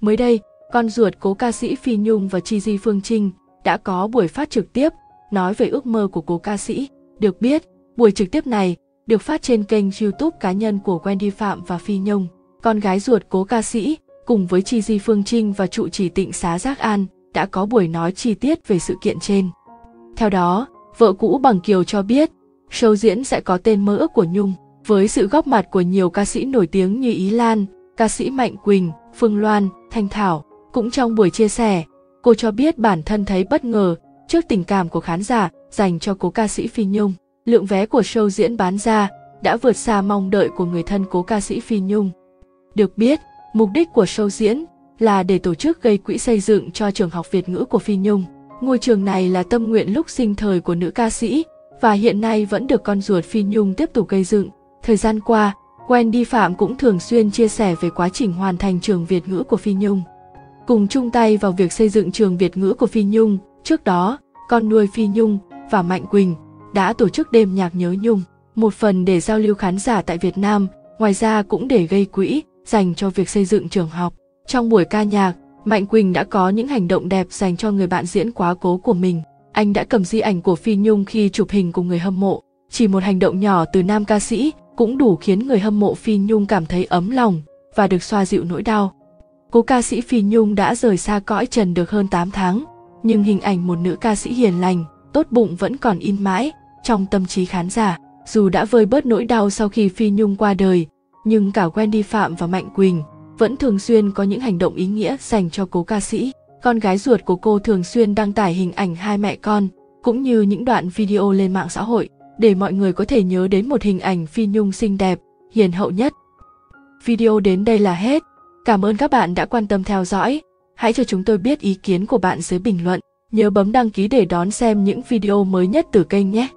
Mới đây, con ruột cố ca sĩ Phi Nhung và Chi Di Phương Trinh đã có buổi phát trực tiếp nói về ước mơ của cố ca sĩ. Được biết, buổi trực tiếp này được phát trên kênh YouTube cá nhân của Wendy Phạm và Phi Nhung, con gái ruột cố ca sĩ, cùng với Chi Di Phương Trinh và trụ trì tịnh xá Giác An đã có buổi nói chi tiết về sự kiện trên. Theo đó, vợ cũ Bằng Kiều cho biết, show diễn sẽ có tên mơ ước của Nhung, với sự góp mặt của nhiều ca sĩ nổi tiếng như Ý Lan, ca sĩ Mạnh Quỳnh, Phương Loan, Thanh Thảo. Cũng trong buổi chia sẻ, cô cho biết bản thân thấy bất ngờ trước tình cảm của khán giả dành cho cố ca sĩ Phi Nhung. Lượng vé của show diễn bán ra đã vượt xa mong đợi của người thân cố ca sĩ Phi Nhung. Được biết, mục đích của show diễn là để tổ chức gây quỹ xây dựng cho trường học Việt ngữ của Phi Nhung. Ngôi trường này là tâm nguyện lúc sinh thời của nữ ca sĩ và hiện nay vẫn được con ruột Phi Nhung tiếp tục gây dựng. Thời gian qua, Wendy Phạm cũng thường xuyên chia sẻ về quá trình hoàn thành trường Việt ngữ của Phi Nhung. Cùng chung tay vào việc xây dựng trường Việt ngữ của Phi Nhung, trước đó, con nuôi Phi Nhung và Mạnh Quỳnh đã tổ chức đêm nhạc nhớ Nhung, một phần để giao lưu khán giả tại Việt Nam, ngoài ra cũng để gây quỹ dành cho việc xây dựng trường học. Trong buổi ca nhạc, Mạnh Quỳnh đã có những hành động đẹp dành cho người bạn diễn quá cố của mình. Anh đã cầm di ảnh của Phi Nhung khi chụp hình cùng người hâm mộ. Chỉ một hành động nhỏ từ nam ca sĩ cũng đủ khiến người hâm mộ Phi Nhung cảm thấy ấm lòng và được xoa dịu nỗi đau. Cố ca sĩ Phi Nhung đã rời xa cõi trần được hơn 8 tháng, nhưng hình ảnh một nữ ca sĩ hiền lành, tốt bụng vẫn còn in mãi trong tâm trí khán giả. Dù đã vơi bớt nỗi đau sau khi Phi Nhung qua đời, nhưng cả Wendy Phạm và Mạnh Quỳnh vẫn thường xuyên có những hành động ý nghĩa dành cho cố ca sĩ. Con gái ruột của cô thường xuyên đăng tải hình ảnh hai mẹ con, cũng như những đoạn video lên mạng xã hội, để mọi người có thể nhớ đến một hình ảnh Phi Nhung xinh đẹp, hiền hậu nhất. Video đến đây là hết. Cảm ơn các bạn đã quan tâm theo dõi. Hãy cho chúng tôi biết ý kiến của bạn dưới bình luận. Nhớ bấm đăng ký để đón xem những video mới nhất từ kênh nhé.